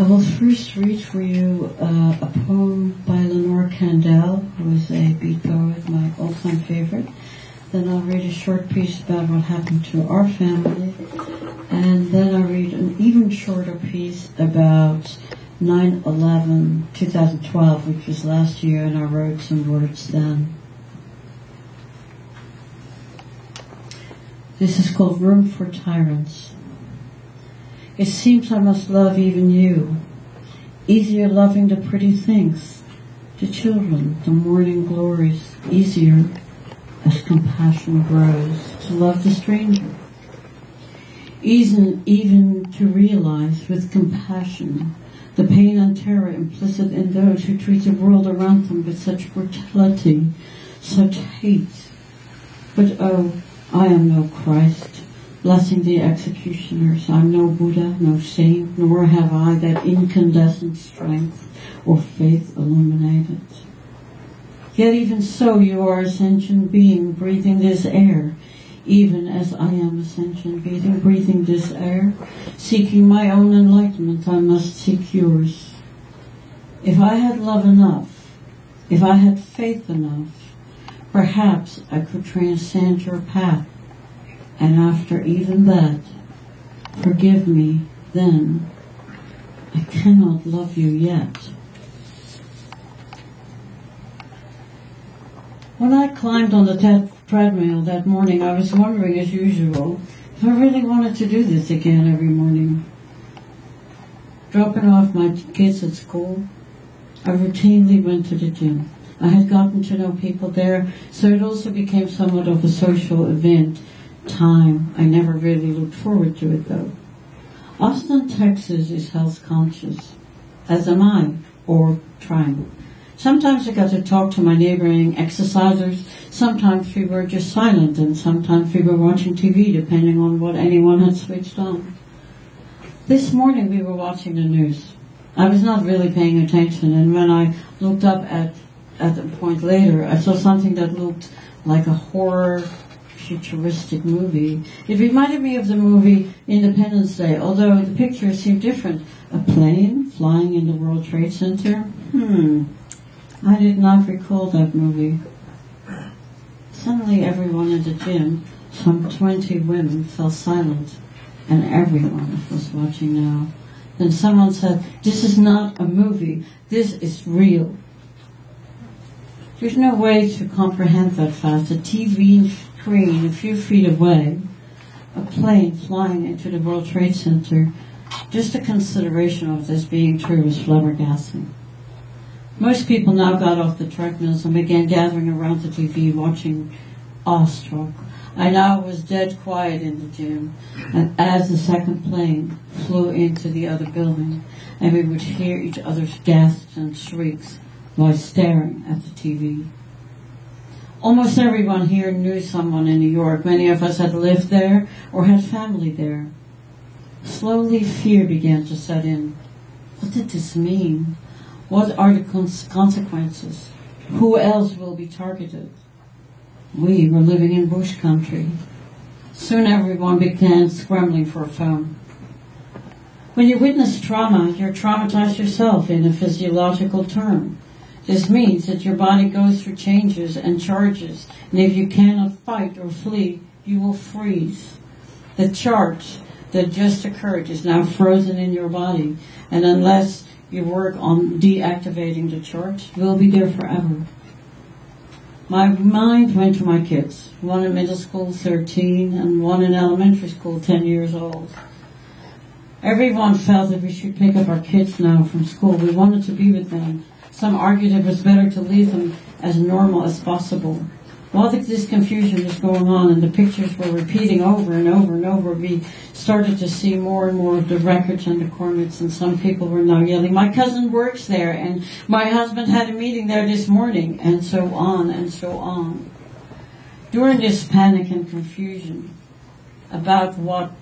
I will first read for you uh, a poem by Lenore Kandel, who is a beat poet, my all-time favorite. Then I'll read a short piece about what happened to our family. And then I'll read an even shorter piece about 9-11, 2012, which was last year, and I wrote some words then. This is called Room for Tyrants. It seems I must love even you. Easier loving the pretty things, the children, the morning glories, easier as compassion grows to love the stranger. Even, even to realize with compassion the pain and terror implicit in those who treat the world around them with such brutality, such hate. But oh, I am no Christ, blessing the executioners. I'm no Buddha, no saint, nor have I that incandescent strength or faith illuminated. Yet even so you are a sentient being breathing this air, even as I am a sentient being breathing this air. Seeking my own enlightenment, I must seek yours. If I had love enough, if I had faith enough, Perhaps I could transcend your path, and after even that, forgive me then. I cannot love you yet. When I climbed on the treadmill that morning, I was wondering, as usual, if I really wanted to do this again every morning. Dropping off my kids at school, I routinely went to the gym. I had gotten to know people there, so it also became somewhat of a social event time. I never really looked forward to it though. Austin, Texas is health conscious, as am I, or trying. Sometimes I got to talk to my neighboring exercisers, sometimes we were just silent, and sometimes we were watching TV depending on what anyone had switched on. This morning we were watching the news. I was not really paying attention, and when I looked up at at a point later, I saw something that looked like a horror futuristic movie. It reminded me of the movie Independence Day, although the picture seemed different. A plane flying in the World Trade Center? Hmm. I did not recall that movie. Suddenly everyone in the gym, some 20 women, fell silent, and everyone was watching now. Then someone said, this is not a movie, this is real. There's no way to comprehend that fast. A TV screen a few feet away, a plane flying into the World Trade Center, just a consideration of this being true was flabbergasting. Most people now got off the treadmills and began gathering around the TV watching awestruck. I now was dead quiet in the gym, and as the second plane flew into the other building, and we would hear each other's gasps and shrieks, while staring at the TV. Almost everyone here knew someone in New York. Many of us had lived there or had family there. Slowly fear began to set in. What did this mean? What are the consequences? Who else will be targeted? We were living in bush country. Soon everyone began scrambling for a phone. When you witness trauma, you're traumatized yourself in a physiological term. This means that your body goes through changes and charges, and if you cannot fight or flee, you will freeze. The charge that just occurred is now frozen in your body, and unless you work on deactivating the charge, it will be there forever. My mind went to my kids, one in middle school, 13, and one in elementary school, 10 years old. Everyone felt that we should pick up our kids now from school. We wanted to be with them some argued it was better to leave them as normal as possible. While this confusion was going on and the pictures were repeating over and over and over, we started to see more and more of the wreckage and the cornets, and some people were now yelling, my cousin works there, and my husband had a meeting there this morning, and so on and so on. During this panic and confusion about what,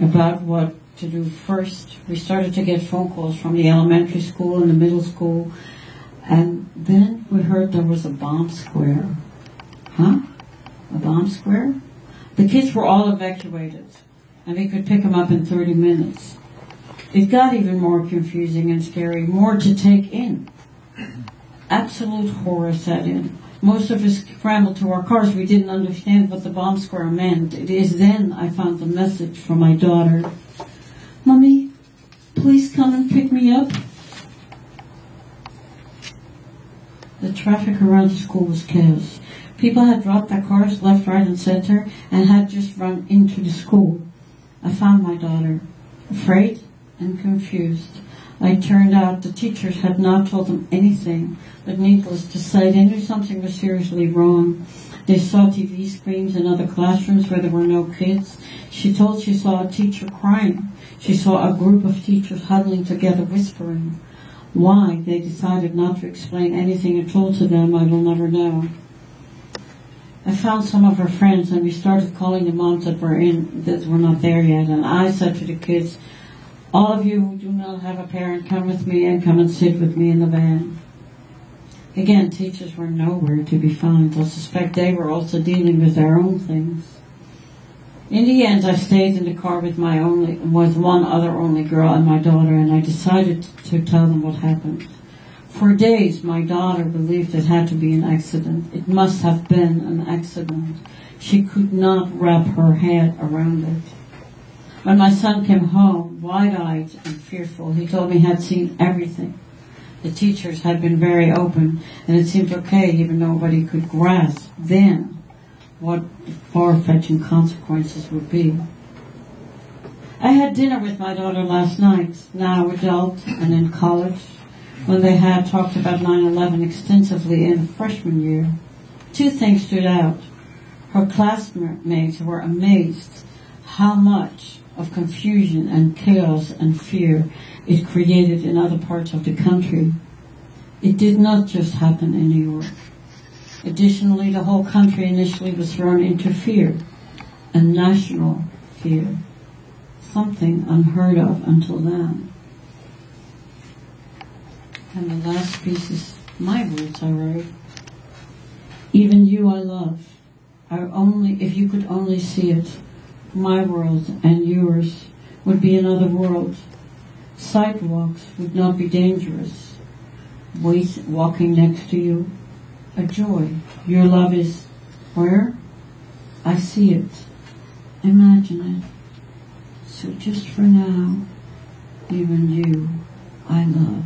about what to do first, we started to get phone calls from the elementary school and the middle school and then we heard there was a bomb square. Huh? A bomb square? The kids were all evacuated, and we could pick them up in 30 minutes. It got even more confusing and scary, more to take in. Absolute horror set in. Most of us scrambled to our cars. We didn't understand what the bomb square meant. It is then I found the message from my daughter. Please come and pick me up. The traffic around the school was chaos. People had dropped their cars left, right, and center and had just run into the school. I found my daughter, afraid and confused. I turned out the teachers had not told them anything, but needless to say, they knew something was seriously wrong. They saw TV screens in other classrooms where there were no kids. She told she saw a teacher crying. She saw a group of teachers huddling together whispering. Why they decided not to explain anything at all to them, I will never know. I found some of her friends and we started calling the moms that were in, that were not there yet. And I said to the kids, all of you who do not have a parent, come with me and come and sit with me in the van. Again, teachers were nowhere to be found. I suspect they were also dealing with their own things. In the end, I stayed in the car with my only, with one other only girl and my daughter, and I decided to tell them what happened. For days, my daughter believed it had to be an accident. It must have been an accident. She could not wrap her head around it. When my son came home, wide-eyed and fearful, he told me he had seen everything. The teachers had been very open, and it seemed okay, even nobody could grasp then what far-fetching consequences would be. I had dinner with my daughter last night, now adult and in college, when they had talked about 9-11 extensively in freshman year. Two things stood out. Her classmates were amazed how much of confusion and chaos and fear it created in other parts of the country. It did not just happen in New York. Additionally, the whole country initially was thrown into fear, a national fear, something unheard of until then. And the last piece is my words I wrote. Even you I love. I only, if you could only see it, my world and yours would be another world. Sidewalks would not be dangerous. Walking next to you, a joy. Your love is where? I see it. Imagine it. So just for now, even you, I love.